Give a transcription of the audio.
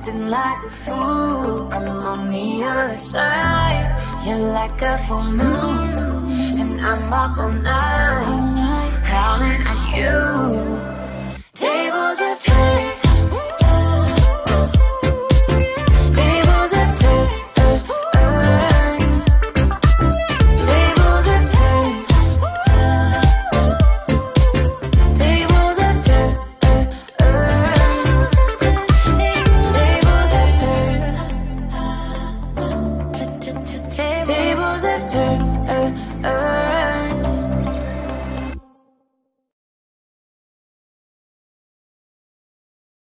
Acting like a fool. I'm on the other side. You're like a full moon, and I'm up all night, howling at you. Turned.